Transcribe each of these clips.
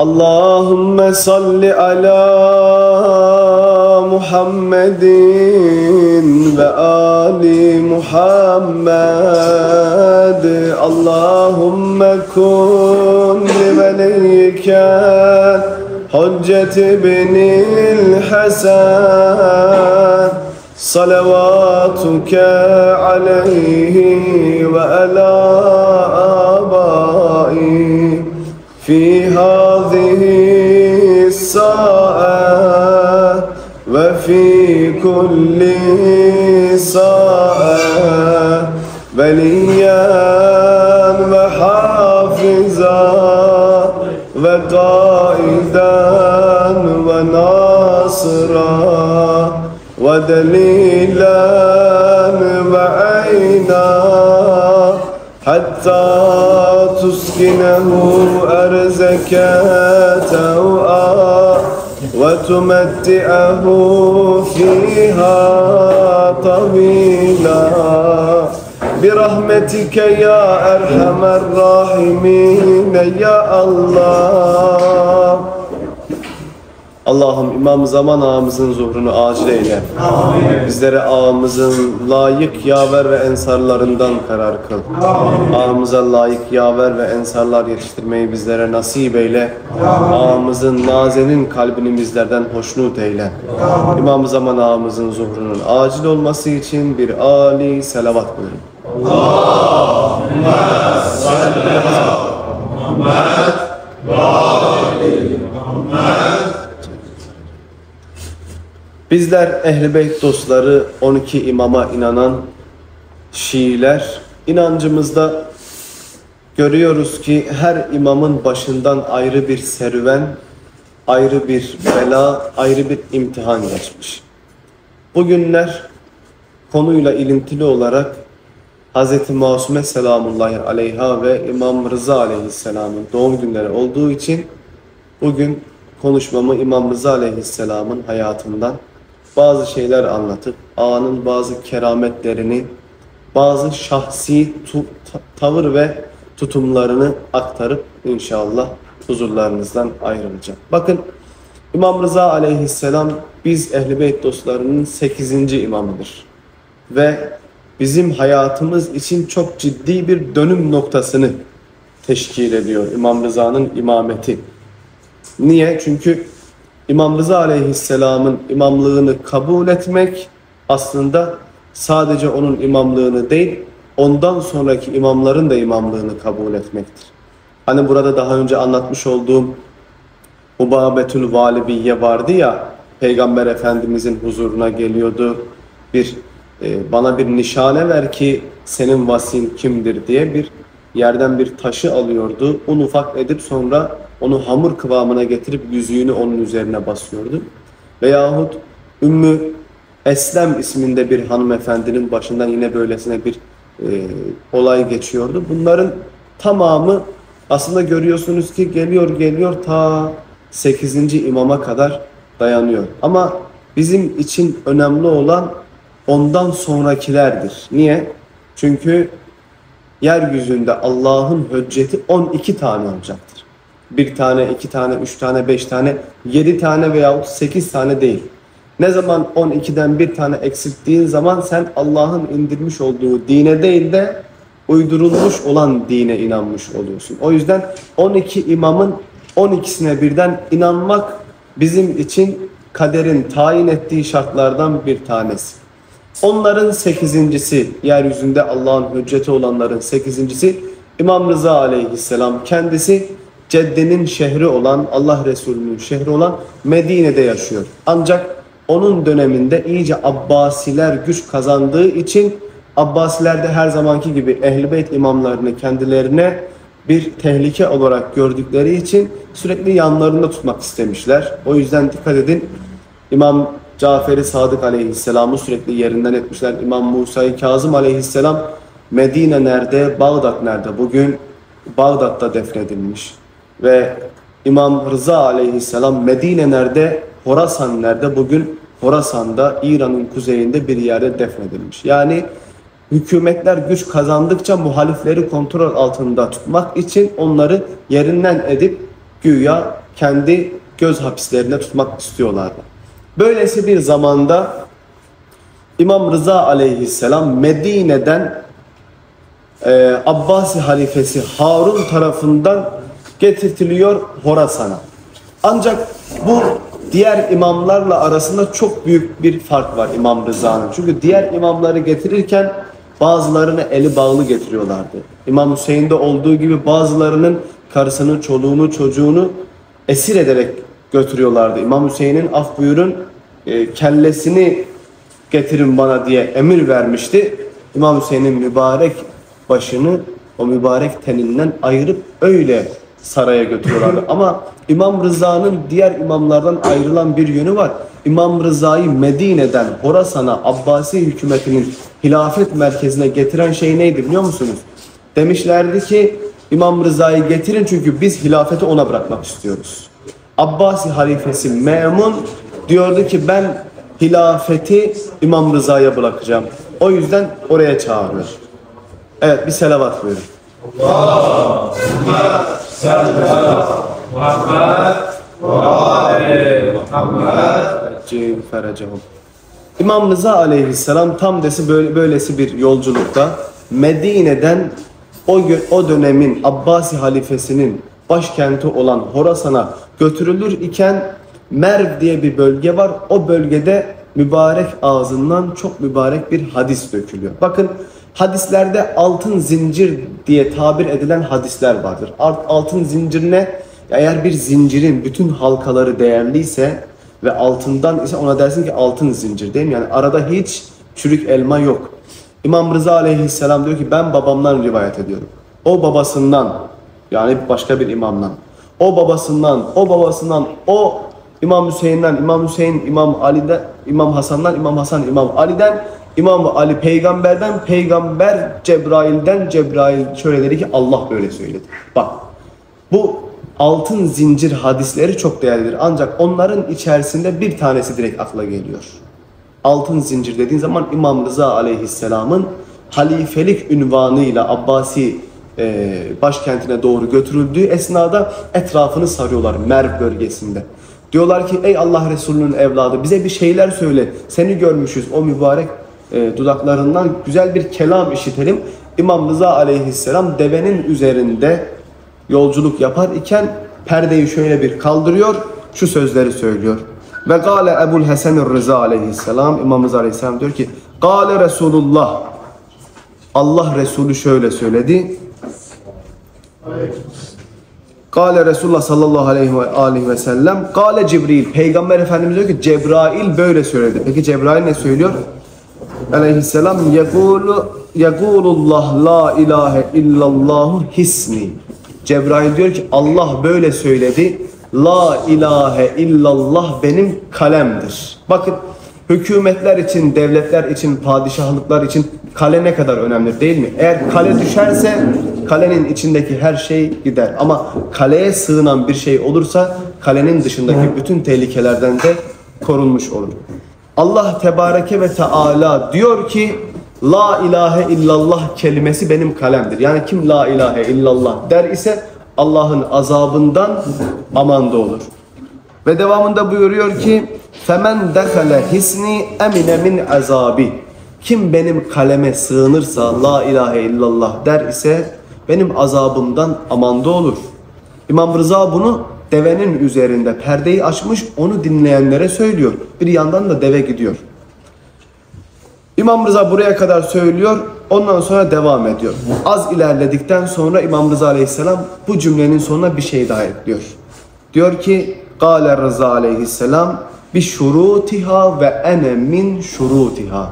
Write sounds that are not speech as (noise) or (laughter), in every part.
اللهم صل على محمد وآل محمد اللهم كن لوليك حجة بن الحسن صلواتك عليه وعلى آبائه في هذه الساعة وفي كل ساعة وليا وحافظا وقائدا وناصرا ودليلا وعينا حتى تسكنه أرزك توعا وتمتعه فيها طويلا. برحمتك يا أرحم الراحمين يا الله. Allah'ım İmam Zaman ağamızın zuhrunu acil eyle. Bizlere ağamızın layık yaver ve ensarlarından karar kıl. Ağamıza layık yaver ve ensarlar yetiştirmeyi bizlere nasip eyle. Ağamızın nazenin kalbini bizlerden hoşnut eyle. İmam Zaman ağamızın zuhrunun acil olması için bir âli selavat buyurun. Bizler Ehl-i Beyt dostları 12 imama inanan Şiiler inancımızda görüyoruz ki her imamın başından ayrı bir serüven, ayrı bir bela, ayrı bir imtihan geçmiş. Bugünler konuyla ilintili olarak Hz. Masume selamullahi aleyha ve İmam Rıza aleyhisselamın doğum günleri olduğu için bugün konuşmamı İmam Rıza aleyhisselamın hayatından bazı şeyler anlatıp ağanın bazı kerametlerini, bazı şahsi tavır ve tutumlarını aktarıp inşallah huzurlarınızdan ayrılacağım. Bakın İmam Rıza aleyhisselam biz Ehl-i Beyt dostlarının 8. imamıdır. Ve bizim hayatımız için çok ciddi bir dönüm noktasını teşkil ediyor İmam Rıza'nın imameti. Niye? Çünkü İmam Rıza Aleyhisselam'ın imamlığını kabul etmek aslında sadece onun imamlığını değil, ondan sonraki imamların da imamlığını kabul etmektir. Hani burada daha önce anlatmış olduğum Ubabetül Valibiye vardı ya, Peygamber Efendimizin huzuruna geliyordu. Bir e, bana bir nişane ver ki senin vasin kimdir diye bir yerden bir taşı alıyordu. Un ufak edip sonra onu hamur kıvamına getirip yüzüğünü onun üzerine basıyordu. Veyahut Ümmü Eslem isminde bir hanımefendinin başından yine böylesine bir e, olay geçiyordu. Bunların tamamı aslında görüyorsunuz ki geliyor geliyor ta 8. imama kadar dayanıyor. Ama bizim için önemli olan ondan sonrakilerdir. Niye? Çünkü yeryüzünde Allah'ın hücceti 12 tane olacaktır. Bir tane, iki tane, üç tane, beş tane, yedi tane veyahut sekiz tane değil. Ne zaman 12'den bir tane eksilttiğin zaman sen Allah'ın indirmiş olduğu dine değil de uydurulmuş olan dine inanmış oluyorsun. O yüzden 12 imamın 12'sine birden inanmak bizim için kaderin tayin ettiği şartlardan bir tanesi. Onların sekizincisi, yeryüzünde Allah'ın hücceti olanların sekizincisi İmam Rıza aleyhisselam kendisi Cedde'nin şehri olan, Allah Resulü'nün şehri olan Medine'de yaşıyor. Ancak onun döneminde iyice Abbasiler güç kazandığı için Abbasiler de her zamanki gibi Ehl-i imamlarını kendilerine bir tehlike olarak gördükleri için sürekli yanlarında tutmak istemişler. O yüzden dikkat edin İmam Cafer-i Sadık aleyhisselamı sürekli yerinden etmişler. İmam Musa-i Kazım aleyhisselam Medine nerede, Bağdat nerede? Bugün Bağdat'ta defnedilmiş. Ve İmam Rıza aleyhisselam Medine nerede, Horasan nerede? Bugün Horasan'da İran'ın kuzeyinde bir yerde defnedilmiş. Yani hükümetler güç kazandıkça muhalifleri kontrol altında tutmak için onları yerinden edip güya kendi göz hapislerinde tutmak istiyorlardı. Böylesi bir zamanda İmam Rıza aleyhisselam Medine'den e, Abbasi halifesi Harun tarafından getirtiliyor Horasan'a. Ancak bu diğer imamlarla arasında çok büyük bir fark var İmam Rıza'nın. Çünkü diğer imamları getirirken bazılarını eli bağlı getiriyorlardı. İmam Hüseyin'de olduğu gibi bazılarının karısını, çoluğunu, çocuğunu esir ederek götürüyorlardı. İmam Hüseyin'in af buyurun e, kellesini getirin bana diye emir vermişti. İmam Hüseyin'in mübarek başını o mübarek teninden ayırıp öyle saraya götürüyorlardı. Ama İmam Rıza'nın diğer imamlardan ayrılan bir yönü var. İmam Rıza'yı Medine'den Horasan'a Abbasi hükümetinin hilafet merkezine getiren şey neydi biliyor musunuz? Demişlerdi ki İmam Rıza'yı getirin çünkü biz hilafeti ona bırakmak istiyoruz. Abbasi halifesi Memun diyordu ki ben hilafeti İmam Rıza'ya bırakacağım. O yüzden oraya çağırıyor. Evet bir selavat buyurun. Cin ferecehum. İmam Rıza aleyhisselam tam desi böyle, böylesi bir yolculukta Medine'den o, gö- o dönemin Abbasi halifesinin başkenti olan Horasan'a götürülür iken Merv diye bir bölge var. O bölgede mübarek ağzından çok mübarek bir hadis dökülüyor. Bakın hadislerde altın zincir diye tabir edilen hadisler vardır. Altın zincir ne? Eğer bir zincirin bütün halkaları değerliyse ve altından ise ona dersin ki altın zincir değil mi? Yani arada hiç çürük elma yok. İmam Rıza aleyhisselam diyor ki ben babamdan rivayet ediyorum. O babasından yani başka bir imamdan. O babasından, o babasından, o İmam Hüseyin'den, İmam Hüseyin, İmam Ali'den, İmam Hasan'dan, İmam Hasan, İmam Ali'den, İmam Ali peygamberden, peygamber Cebrail'den, Cebrail şöyle dedi ki Allah böyle söyledi. Bak bu altın zincir hadisleri çok değerlidir. Ancak onların içerisinde bir tanesi direkt akla geliyor. Altın zincir dediğin zaman İmam Rıza aleyhisselamın halifelik ünvanıyla Abbasi e, başkentine doğru götürüldüğü esnada etrafını sarıyorlar Merv bölgesinde. Diyorlar ki ey Allah Resulü'nün evladı bize bir şeyler söyle. Seni görmüşüz o mübarek e, dudaklarından güzel bir kelam işitelim. İmam Rıza aleyhisselam devenin üzerinde yolculuk yapar iken perdeyi şöyle bir kaldırıyor, şu sözleri söylüyor. Ve gale Ebul Hasan Rıza aleyhisselam, İmam Rıza aleyhisselam diyor ki, Gale Resulullah, Allah Resulü şöyle söyledi. Gale Resulullah sallallahu aleyhi ve, aleyhi ve sellem, Gale Cibril, Peygamber Efendimiz diyor ki Cebrail böyle söyledi. Peki Cebrail ne söylüyor? Aleyhisselam, yekulu, yekulullah la ilahe illallahu hisni. Cebrail diyor ki Allah böyle söyledi. La ilahe illallah benim kalemdir. Bakın hükümetler için, devletler için, padişahlıklar için kale ne kadar önemli değil mi? Eğer kale düşerse kalenin içindeki her şey gider. Ama kaleye sığınan bir şey olursa kalenin dışındaki bütün tehlikelerden de korunmuş olur. Allah Tebareke ve Teala diyor ki La ilahe illallah kelimesi benim kalemdir. Yani kim la ilahe illallah der ise Allah'ın azabından amanda olur. Ve devamında buyuruyor ki Femen dekale hisni emine min azabi. Kim benim kaleme sığınırsa la ilahe illallah der ise benim azabımdan amanda olur. İmam Rıza bunu devenin üzerinde perdeyi açmış onu dinleyenlere söylüyor. Bir yandan da deve gidiyor. İmam Rıza buraya kadar söylüyor. Ondan sonra devam ediyor. Az ilerledikten sonra İmam Rıza Aleyhisselam bu cümlenin sonuna bir şey daha ekliyor. Diyor ki Gale Rıza Aleyhisselam bi şurutiha ve ene min şurutiha.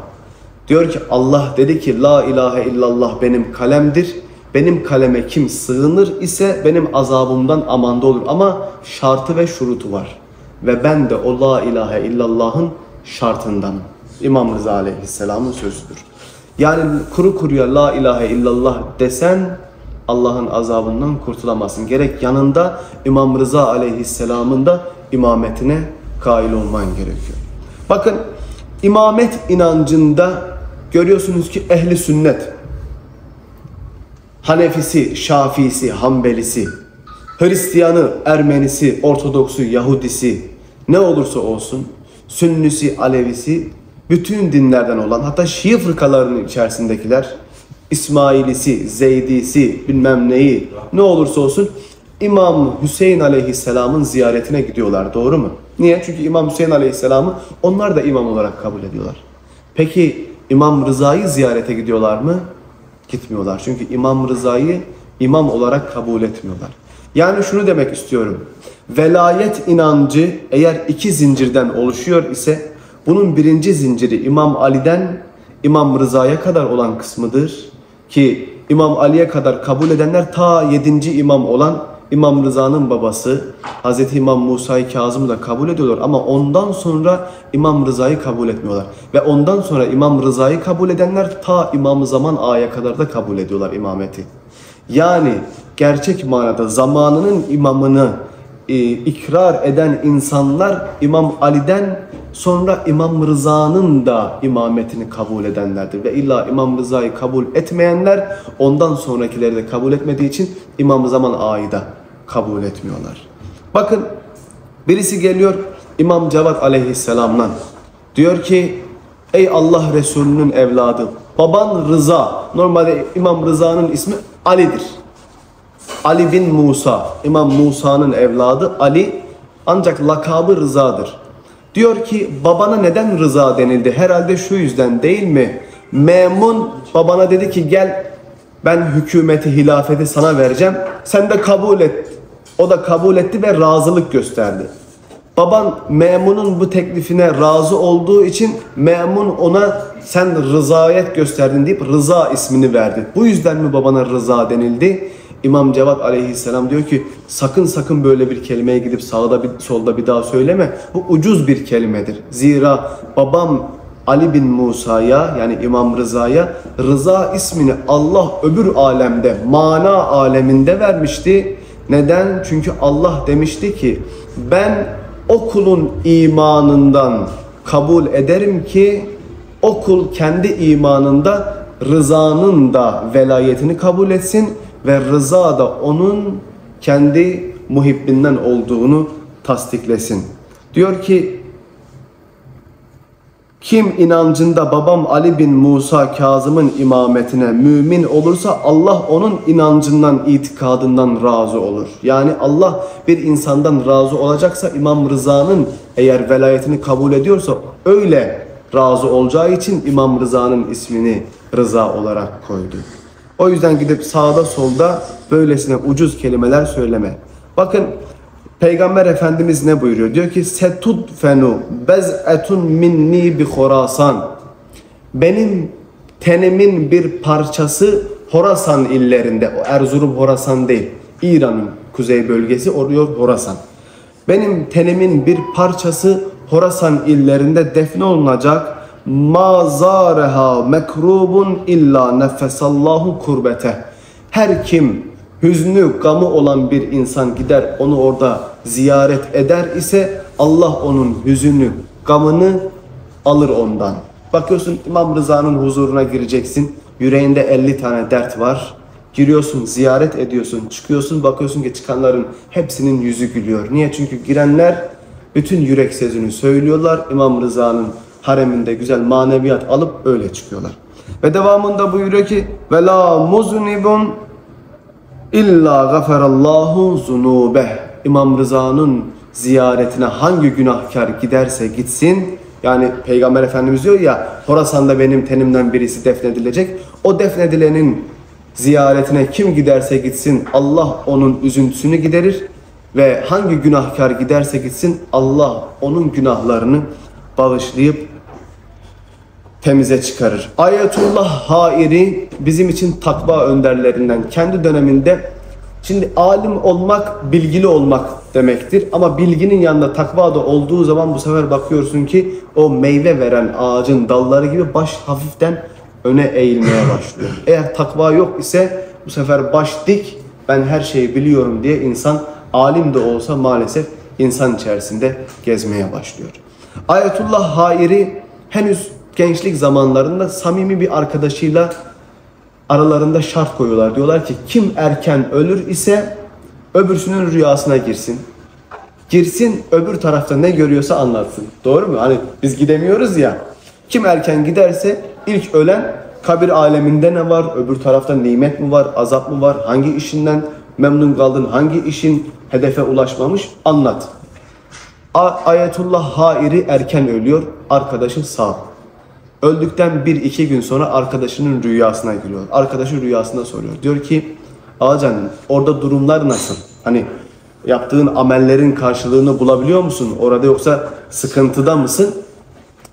Diyor ki Allah dedi ki la ilahe illallah benim kalemdir. Benim kaleme kim sığınır ise benim azabımdan amanda olur. Ama şartı ve şurutu var. Ve ben de o la ilahe illallah'ın şartındanım. İmam Rıza Aleyhisselam'ın sözüdür. Yani kuru kuruya la ilahe illallah desen Allah'ın azabından kurtulamazsın. Gerek yanında İmam Rıza Aleyhisselam'ın da imametine kail olman gerekiyor. Bakın imamet inancında görüyorsunuz ki ehli sünnet Hanefisi, Şafisi, Hanbelisi Hristiyanı, Ermenisi, Ortodoksu, Yahudisi ne olursa olsun Sünnisi, Alevisi bütün dinlerden olan hatta Şii fırkalarının içerisindekiler İsmailisi, Zeydisi, bilmem neyi ne olursa olsun İmam Hüseyin Aleyhisselam'ın ziyaretine gidiyorlar. Doğru mu? Niye? Çünkü İmam Hüseyin Aleyhisselam'ı onlar da imam olarak kabul ediyorlar. Peki İmam Rıza'yı ziyarete gidiyorlar mı? Gitmiyorlar. Çünkü İmam Rıza'yı imam olarak kabul etmiyorlar. Yani şunu demek istiyorum. Velayet inancı eğer iki zincirden oluşuyor ise bunun birinci zinciri İmam Ali'den İmam Rıza'ya kadar olan kısmıdır. Ki İmam Ali'ye kadar kabul edenler ta yedinci imam olan İmam Rıza'nın babası Hz. İmam Musa'yı Kazım'ı da kabul ediyorlar ama ondan sonra İmam Rıza'yı kabul etmiyorlar. Ve ondan sonra İmam Rıza'yı kabul edenler ta İmam Zaman A'ya kadar da kabul ediyorlar imameti. Yani gerçek manada zamanının imamını e, ikrar eden insanlar İmam Ali'den sonra İmam Rıza'nın da imametini kabul edenlerdir. Ve illa İmam Rıza'yı kabul etmeyenler ondan sonrakileri de kabul etmediği için İmam Zaman A'yı da kabul etmiyorlar. Bakın birisi geliyor İmam Cevat aleyhisselamdan diyor ki ey Allah Resulü'nün evladı baban Rıza normalde İmam Rıza'nın ismi Ali'dir. Ali bin Musa, İmam Musa'nın evladı Ali ancak lakabı Rıza'dır. Diyor ki babana neden Rıza denildi? Herhalde şu yüzden değil mi? Memun babana dedi ki gel ben hükümeti, hilafeti sana vereceğim. Sen de kabul et. O da kabul etti ve razılık gösterdi. Baban Memun'un bu teklifine razı olduğu için Memun ona sen rızayet gösterdin deyip Rıza ismini verdi. Bu yüzden mi babana Rıza denildi? İmam Cevat aleyhisselam diyor ki sakın sakın böyle bir kelimeye gidip sağda bir solda bir daha söyleme. Bu ucuz bir kelimedir. Zira babam Ali bin Musa'ya yani İmam Rıza'ya Rıza ismini Allah öbür alemde mana aleminde vermişti. Neden? Çünkü Allah demişti ki ben o kulun imanından kabul ederim ki o kul kendi imanında rızanın da velayetini kabul etsin ve rıza da onun kendi muhibbinden olduğunu tasdiklesin. Diyor ki kim inancında babam Ali bin Musa Kazım'ın imametine mümin olursa Allah onun inancından, itikadından razı olur. Yani Allah bir insandan razı olacaksa İmam Rıza'nın eğer velayetini kabul ediyorsa öyle razı olacağı için İmam Rıza'nın ismini Rıza olarak koydu. O yüzden gidip sağda solda böylesine ucuz kelimeler söyleme. Bakın Peygamber Efendimiz ne buyuruyor? Diyor ki setud fenu bez'etun minni bi Horasan. Benim tenimin bir parçası Horasan illerinde. O Erzurum Horasan değil. İran'ın kuzey bölgesi oluyor Horasan. Benim tenimin bir parçası Horasan illerinde defne olunacak ma zareha mekrubun illa nefesallahu kurbete. Her kim hüznü, gamı olan bir insan gider onu orada ziyaret eder ise Allah onun hüzünü, gamını alır ondan. Bakıyorsun İmam Rıza'nın huzuruna gireceksin. Yüreğinde 50 tane dert var. Giriyorsun, ziyaret ediyorsun, çıkıyorsun, bakıyorsun ki çıkanların hepsinin yüzü gülüyor. Niye? Çünkü girenler bütün yürek sözünü söylüyorlar. İmam Rıza'nın hareminde güzel maneviyat alıp öyle çıkıyorlar. Ve devamında buyuruyor ki ve la muznibun illa gafarallahu zunube. İmam Rıza'nın ziyaretine hangi günahkar giderse gitsin yani Peygamber Efendimiz diyor ya Horasan'da benim tenimden birisi defnedilecek. O defnedilenin ziyaretine kim giderse gitsin Allah onun üzüntüsünü giderir ve hangi günahkar giderse gitsin Allah onun günahlarını bağışlayıp temize çıkarır. Ayetullah Hairi bizim için takva önderlerinden kendi döneminde şimdi alim olmak bilgili olmak demektir ama bilginin yanında takva da olduğu zaman bu sefer bakıyorsun ki o meyve veren ağacın dalları gibi baş hafiften öne eğilmeye başlıyor. (laughs) Eğer takva yok ise bu sefer baş dik ben her şeyi biliyorum diye insan alim de olsa maalesef insan içerisinde gezmeye başlıyor. Ayetullah Hairi henüz gençlik zamanlarında samimi bir arkadaşıyla aralarında şart koyuyorlar. Diyorlar ki kim erken ölür ise öbürsünün rüyasına girsin. Girsin öbür tarafta ne görüyorsa anlatsın. Doğru mu? Hani biz gidemiyoruz ya. Kim erken giderse ilk ölen kabir aleminde ne var? Öbür tarafta nimet mi var? Azap mı var? Hangi işinden memnun kaldın? Hangi işin hedefe ulaşmamış? Anlat. Ayetullah Hairi erken ölüyor. Arkadaşı sağ. Öldükten bir iki gün sonra arkadaşının rüyasına giriyor. Arkadaşı rüyasında soruyor. Diyor ki Ağacan orada durumlar nasıl? Hani yaptığın amellerin karşılığını bulabiliyor musun? Orada yoksa sıkıntıda mısın?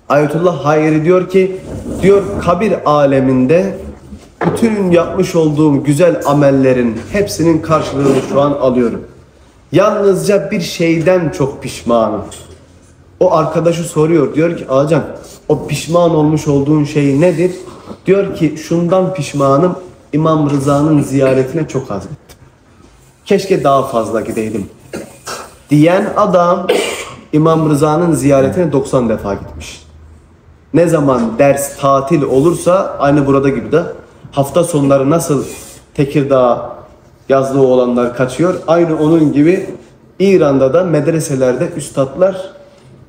Ayetullah Hayri diyor ki diyor kabir aleminde bütün yapmış olduğum güzel amellerin hepsinin karşılığını şu an alıyorum. Yalnızca bir şeyden çok pişmanım. O arkadaşı soruyor. Diyor ki Ağacan o pişman olmuş olduğun şey nedir? Diyor ki şundan pişmanım İmam Rıza'nın ziyaretine çok az gittim. Keşke daha fazla gideydim. Diyen adam İmam Rıza'nın ziyaretine 90 defa gitmiş. Ne zaman ders tatil olursa aynı burada gibi de hafta sonları nasıl Tekirdağ yazlığı olanlar kaçıyor. Aynı onun gibi İran'da da medreselerde üstadlar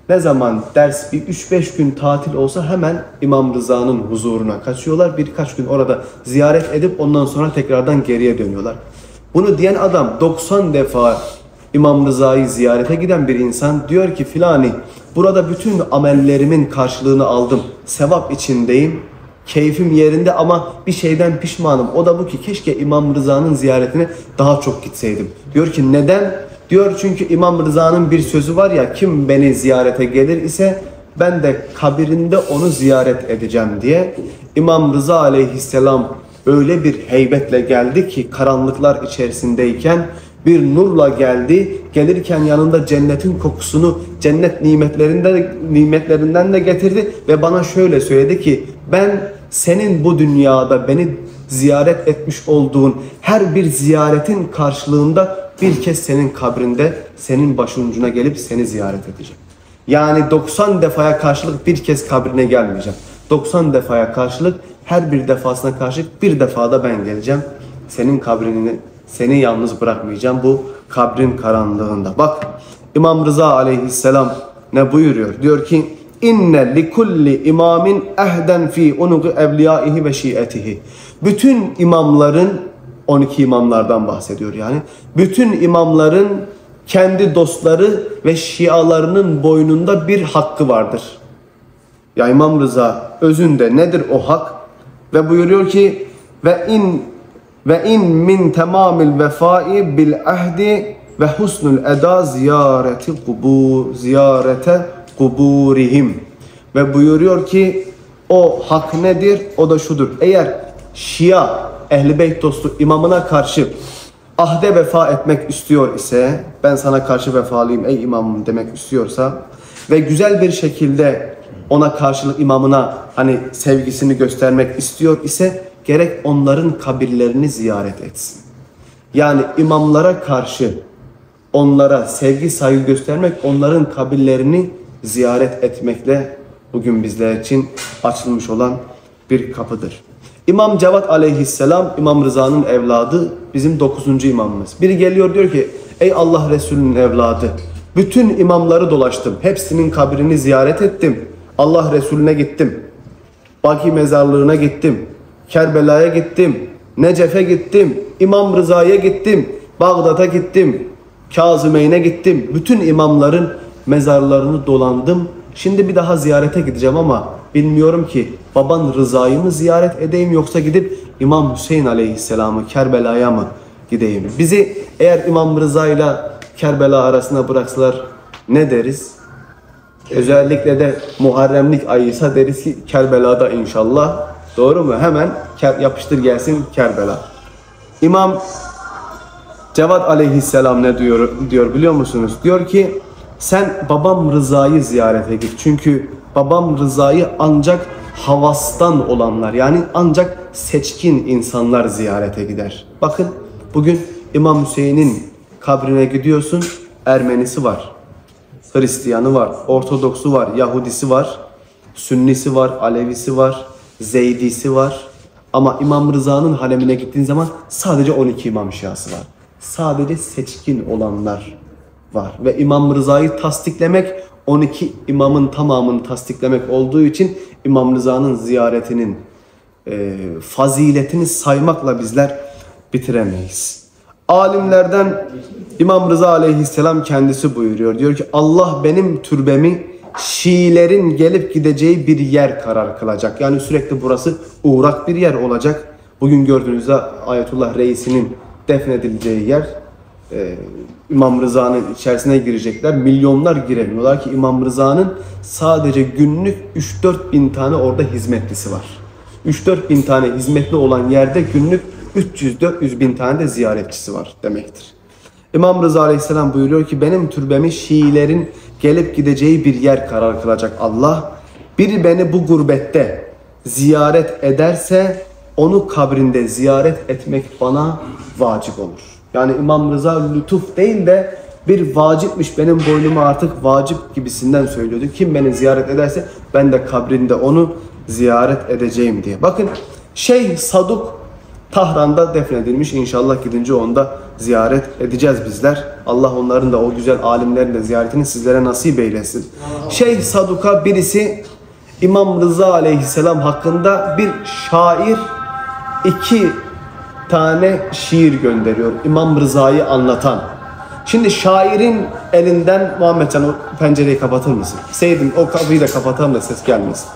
ne zaman ders bir 3-5 gün tatil olsa hemen İmam Rıza'nın huzuruna kaçıyorlar. Birkaç gün orada ziyaret edip ondan sonra tekrardan geriye dönüyorlar. Bunu diyen adam 90 defa İmam Rıza'yı ziyarete giden bir insan diyor ki filani burada bütün amellerimin karşılığını aldım. Sevap içindeyim. Keyfim yerinde ama bir şeyden pişmanım. O da bu ki keşke İmam Rıza'nın ziyaretine daha çok gitseydim. Diyor ki neden? Diyor çünkü İmam Rıza'nın bir sözü var ya kim beni ziyarete gelir ise ben de kabirinde onu ziyaret edeceğim diye. İmam Rıza aleyhisselam öyle bir heybetle geldi ki karanlıklar içerisindeyken bir nurla geldi. Gelirken yanında cennetin kokusunu, cennet nimetlerinden nimetlerinden de getirdi ve bana şöyle söyledi ki ben senin bu dünyada beni ziyaret etmiş olduğun her bir ziyaretin karşılığında bir kez senin kabrinde senin başucuna gelip seni ziyaret edeceğim. Yani 90 defaya karşılık bir kez kabrine gelmeyeceğim. 90 defaya karşılık her bir defasına karşılık bir defada ben geleceğim. Senin kabrini seni yalnız bırakmayacağım bu kabrin karanlığında. Bak İmam Rıza aleyhisselam ne buyuruyor? Diyor ki inne li kulli imamin ehden fi unugi evliyaihi ve şietihi. Bütün imamların 12 imamlardan bahsediyor yani. Bütün imamların kendi dostları ve şialarının boynunda bir hakkı vardır. Ya İmam Rıza özünde nedir o hak? Ve buyuruyor ki ve in ve in min tamamil vefai bil ahdi ve husnul eda ziyareti kubur ziyarete kuburihim. Ve buyuruyor ki o hak nedir? O da şudur. Eğer Şia ehli beyt dostu imamına karşı ahde vefa etmek istiyor ise ben sana karşı vefalıyım ey imamım demek istiyorsa ve güzel bir şekilde ona karşılık imamına hani sevgisini göstermek istiyor ise gerek onların kabirlerini ziyaret etsin. Yani imamlara karşı onlara sevgi saygı göstermek onların kabirlerini ziyaret etmekle bugün bizler için açılmış olan bir kapıdır. İmam Cevat aleyhisselam İmam Rıza'nın evladı bizim dokuzuncu imamımız. Biri geliyor diyor ki ey Allah Resulü'nün evladı bütün imamları dolaştım. Hepsinin kabrini ziyaret ettim. Allah Resulüne gittim. Baki mezarlığına gittim. Kerbela'ya gittim. Necef'e gittim. İmam Rıza'ya gittim. Bağdat'a gittim. Kazımeyn'e gittim. Bütün imamların mezarlarını dolandım. Şimdi bir daha ziyarete gideceğim ama bilmiyorum ki baban Rıza'yı mı ziyaret edeyim yoksa gidip İmam Hüseyin Aleyhisselam'ı Kerbela'ya mı gideyim? Bizi eğer İmam Rıza ile Kerbela arasında bıraksalar ne deriz? Özellikle de Muharremlik ayıysa deriz ki Kerbela'da inşallah. Doğru mu? Hemen yapıştır gelsin Kerbela. İmam Cevat aleyhisselam ne diyor diyor biliyor musunuz? Diyor ki sen babam Rıza'yı ziyarete git. Çünkü babam Rıza'yı ancak havastan olanlar yani ancak seçkin insanlar ziyarete gider. Bakın bugün İmam Hüseyin'in kabrine gidiyorsun Ermenisi var. Hristiyanı var, Ortodoksu var, Yahudisi var, Sünnisi var, Alevisi var, Zeydisi var. Ama İmam Rıza'nın haremine gittiğin zaman sadece 12 imam şiası var. Sadece seçkin olanlar var. Ve İmam Rıza'yı tasdiklemek 12 imamın tamamını tasdiklemek olduğu için İmam Rıza'nın ziyaretinin e, faziletini saymakla bizler bitiremeyiz. Alimlerden İmam Rıza aleyhisselam kendisi buyuruyor. Diyor ki Allah benim türbemi Şiilerin gelip gideceği bir yer karar kılacak. Yani sürekli burası uğrak bir yer olacak. Bugün gördüğünüzde Ayetullah Reis'inin defnedileceği yer e, İmam Rıza'nın içerisine girecekler. Milyonlar giremiyorlar ki İmam Rıza'nın sadece günlük 3-4 bin tane orada hizmetlisi var. 3-4 bin tane hizmetli olan yerde günlük 300-400 bin tane de ziyaretçisi var demektir. İmam Rıza Aleyhisselam buyuruyor ki benim türbemi Şiilerin gelip gideceği bir yer karar kılacak Allah. Biri beni bu gurbette ziyaret ederse onu kabrinde ziyaret etmek bana vacip olur. Yani İmam Rıza lütuf değil de bir vacipmiş benim boynuma artık vacip gibisinden söylüyordu. Kim beni ziyaret ederse ben de kabrinde onu ziyaret edeceğim diye. Bakın Şeyh Saduk Tahran'da defnedilmiş. İnşallah gidince onu da ziyaret edeceğiz bizler. Allah onların da o güzel alimlerin de ziyaretini sizlere nasip eylesin. Şeyh Saduk'a birisi İmam Rıza aleyhisselam hakkında bir şair iki tane şiir gönderiyor. İmam Rıza'yı anlatan. Şimdi şairin elinden Muhammed Can o pencereyi kapatır mısın? Seydim o kapıyı da kapatalım da ses gelmesin.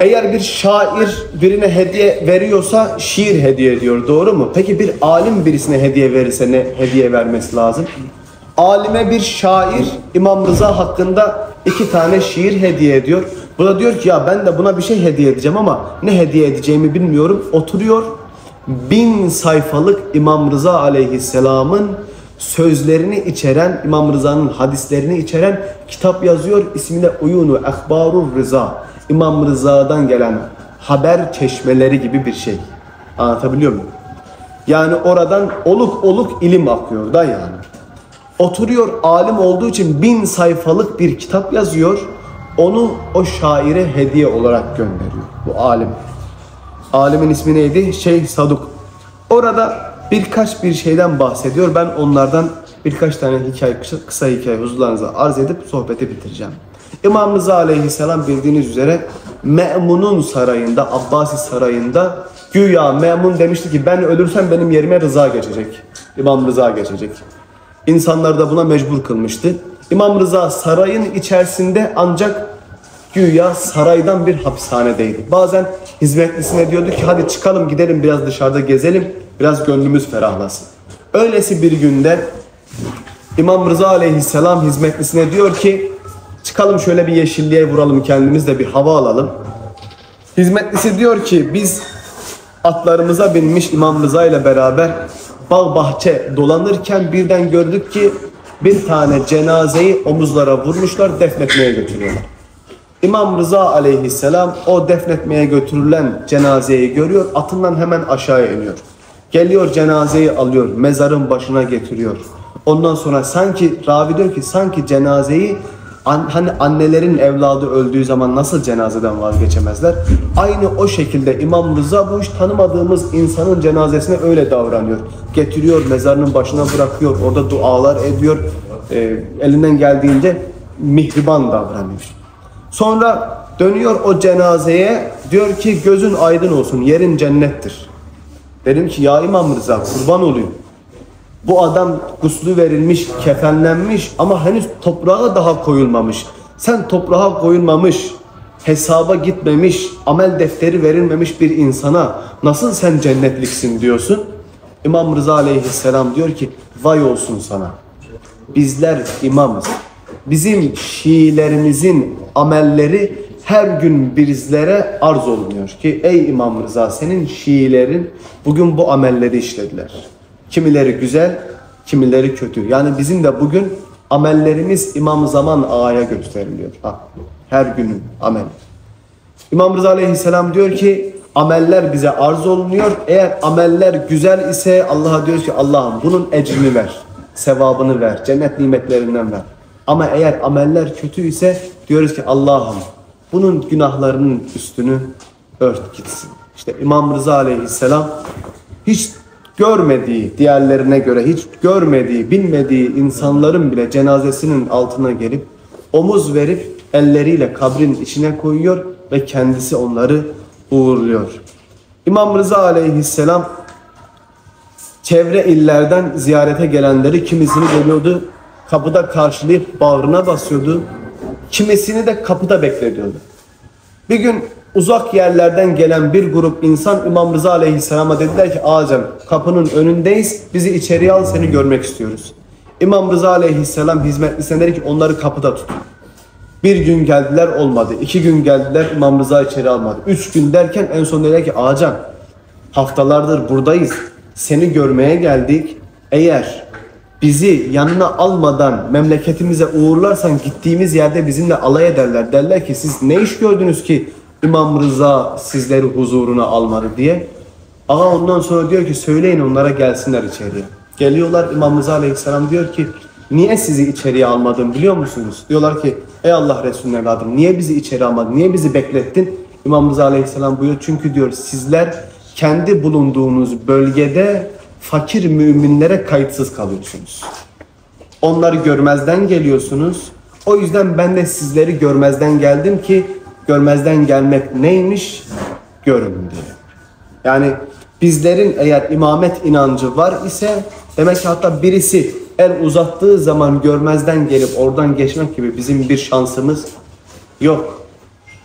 Eğer bir şair birine hediye veriyorsa şiir hediye ediyor doğru mu? Peki bir alim birisine hediye verirse ne hediye vermesi lazım? Alime bir şair İmam Rıza hakkında iki tane şiir hediye ediyor. Bu da diyor ki ya ben de buna bir şey hediye edeceğim ama ne hediye edeceğimi bilmiyorum. Oturuyor bin sayfalık İmam Rıza aleyhisselamın sözlerini içeren, İmam Rıza'nın hadislerini içeren kitap yazıyor. İsmine Uyunu Ehbarur Rıza. İmam Rıza'dan gelen haber çeşmeleri gibi bir şey. Anlatabiliyor muyum? Yani oradan oluk oluk ilim akıyor da yani. Oturuyor alim olduğu için bin sayfalık bir kitap yazıyor. Onu o şaire hediye olarak gönderiyor bu alim. Alimin ismi neydi? Şeyh Saduk. Orada birkaç bir şeyden bahsediyor. Ben onlardan birkaç tane hikaye, kısa, hikaye huzurlarınıza arz edip sohbeti bitireceğim. İmam Rıza aleyhisselam bildiğiniz üzere Me'mun'un sarayında, Abbasi sarayında güya Me'mun demişti ki ben ölürsem benim yerime Rıza geçecek. İmam Rıza geçecek. İnsanlar da buna mecbur kılmıştı. İmam Rıza sarayın içerisinde ancak güya saraydan bir hapishanedeydi. Bazen hizmetlisine diyordu ki hadi çıkalım gidelim biraz dışarıda gezelim, biraz gönlümüz ferahlasın. Öylesi bir günde İmam Rıza aleyhisselam hizmetlisine diyor ki çıkalım şöyle bir yeşilliğe vuralım kendimizde bir hava alalım. Hizmetlisi diyor ki biz atlarımıza binmiş İmam Rıza ile beraber bağ bahçe dolanırken birden gördük ki bir tane cenazeyi omuzlara vurmuşlar defnetmeye götürüyorlar. İmam Rıza aleyhisselam o defnetmeye götürülen cenazeyi görüyor atından hemen aşağıya iniyor. Geliyor cenazeyi alıyor mezarın başına getiriyor. Ondan sonra sanki ravi diyor ki sanki cenazeyi an, hani annelerin evladı öldüğü zaman nasıl cenazeden vazgeçemezler? Aynı o şekilde İmam Rıza bu hiç tanımadığımız insanın cenazesine öyle davranıyor. Getiriyor mezarının başına bırakıyor orada dualar ediyor. E, elinden geldiğince mihriban davranıyor. Sonra dönüyor o cenazeye diyor ki gözün aydın olsun yerin cennettir. Dedim ki ya İmam Rıza kurban olayım. Bu adam guslü verilmiş, kefenlenmiş ama henüz toprağa daha koyulmamış. Sen toprağa koyulmamış, hesaba gitmemiş, amel defteri verilmemiş bir insana nasıl sen cennetliksin diyorsun? İmam Rıza aleyhisselam diyor ki vay olsun sana. Bizler imamız. Bizim Şiilerimizin amelleri her gün bizlere arz olunuyor ki ey İmam Rıza senin Şiilerin bugün bu amelleri işlediler. Kimileri güzel, kimileri kötü. Yani bizim de bugün amellerimiz İmam Zaman Ağa'ya gösteriliyor. Ha, her günün amel. İmam Rıza Aleyhisselam diyor ki ameller bize arz olunuyor. Eğer ameller güzel ise Allah'a diyor ki Allah'ım bunun ecrini ver. Sevabını ver. Cennet nimetlerinden ver. Ama eğer ameller kötü ise diyoruz ki Allah'ım bunun günahlarının üstünü ört gitsin. İşte İmam Rıza Aleyhisselam hiç görmediği, diğerlerine göre hiç görmediği, bilmediği insanların bile cenazesinin altına gelip omuz verip elleriyle kabrin içine koyuyor ve kendisi onları uğurluyor. İmam Rıza aleyhisselam çevre illerden ziyarete gelenleri kimisini geliyordu, kapıda karşılayıp bağrına basıyordu, kimisini de kapıda bekletiyordu. Bir gün uzak yerlerden gelen bir grup insan İmam Rıza Aleyhisselam'a dediler ki Acem kapının önündeyiz bizi içeriye al seni görmek istiyoruz. İmam Rıza Aleyhisselam hizmetlisine dedi ki onları kapıda tut. Bir gün geldiler olmadı. iki gün geldiler İmam Rıza içeri almadı. Üç gün derken en son dediler ki Acem haftalardır buradayız. Seni görmeye geldik. Eğer bizi yanına almadan memleketimize uğurlarsan gittiğimiz yerde bizimle alay ederler. Derler ki siz ne iş gördünüz ki İmam Rıza sizleri huzuruna almadı diye. Ağa ondan sonra diyor ki söyleyin onlara gelsinler içeriye. Geliyorlar İmam Rıza Aleyhisselam diyor ki niye sizi içeriye almadım biliyor musunuz? Diyorlar ki ey Allah Resulü'nün evladım niye bizi içeri almadın? Niye bizi beklettin? İmam Rıza Aleyhisselam buyuruyor çünkü diyor sizler kendi bulunduğunuz bölgede fakir müminlere kayıtsız kalıyorsunuz. Onları görmezden geliyorsunuz. O yüzden ben de sizleri görmezden geldim ki görmezden gelmek neymiş görün diye. Yani bizlerin eğer imamet inancı var ise demek ki hatta birisi el uzattığı zaman görmezden gelip oradan geçmek gibi bizim bir şansımız yok.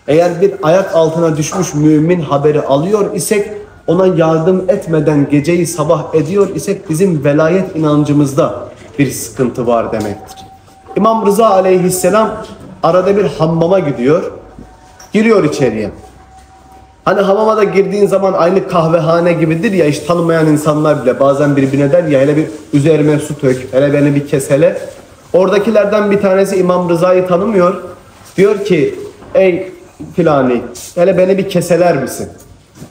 Eğer bir ayak altına düşmüş mümin haberi alıyor isek ona yardım etmeden geceyi sabah ediyor isek bizim velayet inancımızda bir sıkıntı var demektir. İmam Rıza aleyhisselam arada bir hammama gidiyor. Giriyor içeriye. Hani hamama da girdiğin zaman aynı kahvehane gibidir ya hiç tanımayan insanlar bile bazen birbirine der ya hele bir üzerime su tök, hele beni bir kes hele. Oradakilerden bir tanesi İmam Rıza'yı tanımıyor. Diyor ki ey filani hele beni bir keseler misin?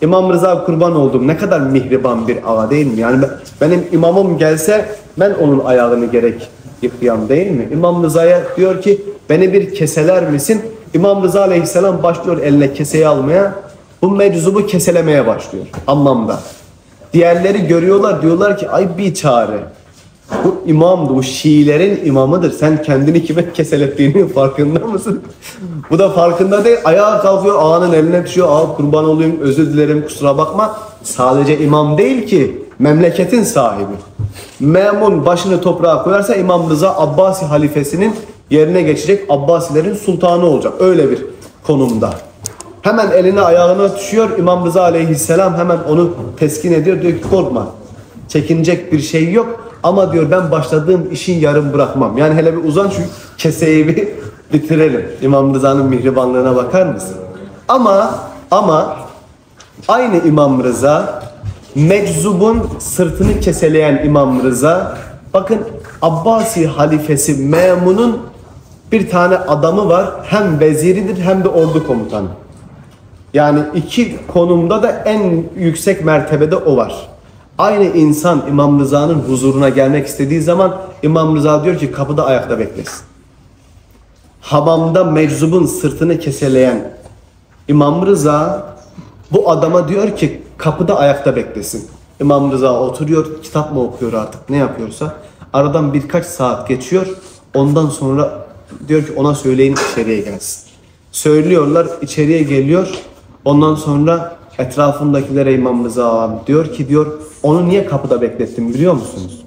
İmam Rıza kurban oldum ne kadar mihriban bir ağa değil mi? Yani benim imamım gelse ben onun ayağını gerek yıkayam değil mi? İmam Rıza'ya diyor ki beni bir keseler misin? İmam Rıza Aleyhisselam başlıyor eline keseyi almaya. Bu meczubu keselemeye başlıyor anlamda. Diğerleri görüyorlar diyorlar ki ay bir çare. Bu imamdı, bu Şiilerin imamıdır. Sen kendini kime keselettiğinin farkında mısın? bu da farkında değil. Ayağa kalkıyor, ağanın eline düşüyor. Ağa kurban olayım, özür dilerim, kusura bakma. Sadece imam değil ki, memleketin sahibi. Memun başını toprağa koyarsa İmam Rıza Abbasi halifesinin yerine geçecek Abbasilerin sultanı olacak. Öyle bir konumda. Hemen eline ayağına düşüyor. İmam Rıza aleyhisselam hemen onu teskin ediyor. Diyor ki korkma. Çekinecek bir şey yok. Ama diyor ben başladığım işin yarım bırakmam. Yani hele bir uzan şu keseyi bir (laughs) bitirelim. İmam Rıza'nın mihribanlığına bakar mısın? Ama ama aynı İmam Rıza meczubun sırtını keseleyen İmam Rıza bakın Abbasi halifesi Memun'un bir tane adamı var. Hem veziridir hem de ordu komutanı. Yani iki konumda da en yüksek mertebede o var. Aynı insan İmam Rıza'nın huzuruna gelmek istediği zaman İmam Rıza diyor ki kapıda ayakta beklesin. Hamamda meczubun sırtını keseleyen İmam Rıza bu adama diyor ki kapıda ayakta beklesin. İmam Rıza oturuyor, kitap mı okuyor artık ne yapıyorsa. Aradan birkaç saat geçiyor. Ondan sonra diyor ki ona söyleyin içeriye gelsin. Söylüyorlar, içeriye geliyor. Ondan sonra etrafındakilere İmam Rıza diyor ki diyor onu niye kapıda beklettin biliyor musunuz?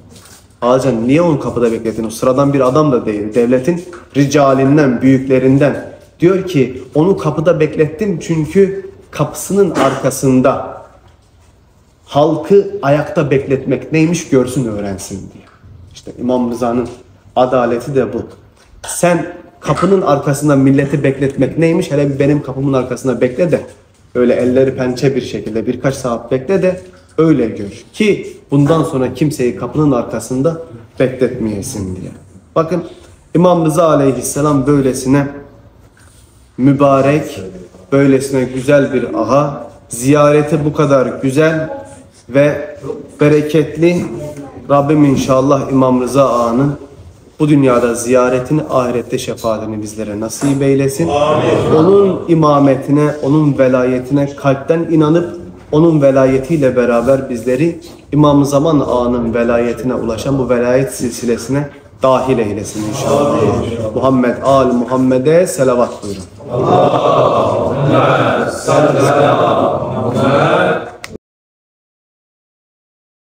Ağacan niye onu kapıda beklettin? O sıradan bir adam da değil. Devletin ricalinden, büyüklerinden. Diyor ki onu kapıda beklettim çünkü kapısının arkasında halkı ayakta bekletmek neymiş görsün öğrensin diye. İşte İmam Rıza'nın adaleti de bu. Sen kapının arkasında milleti bekletmek neymiş? Hele bir benim kapımın arkasında bekle de öyle elleri pençe bir şekilde birkaç saat bekle de öyle gör. Ki bundan sonra kimseyi kapının arkasında bekletmeyesin diye. Bakın İmam Rıza aleyhisselam böylesine mübarek, böylesine güzel bir ağa, ziyareti bu kadar güzel ve bereketli. Rabbim inşallah İmam Rıza Ağa'nın bu dünyada ziyaretini, ahirette şefaatini bizlere nasip eylesin. Amin. Onun imametine, onun velayetine kalpten inanıp onun velayetiyle beraber bizleri İmam-ı Zaman Ağa'nın velayetine ulaşan bu velayet silsilesine dahil eylesin inşallah. Muhammed al Muhammed'e selavat buyurun. Allahümme salli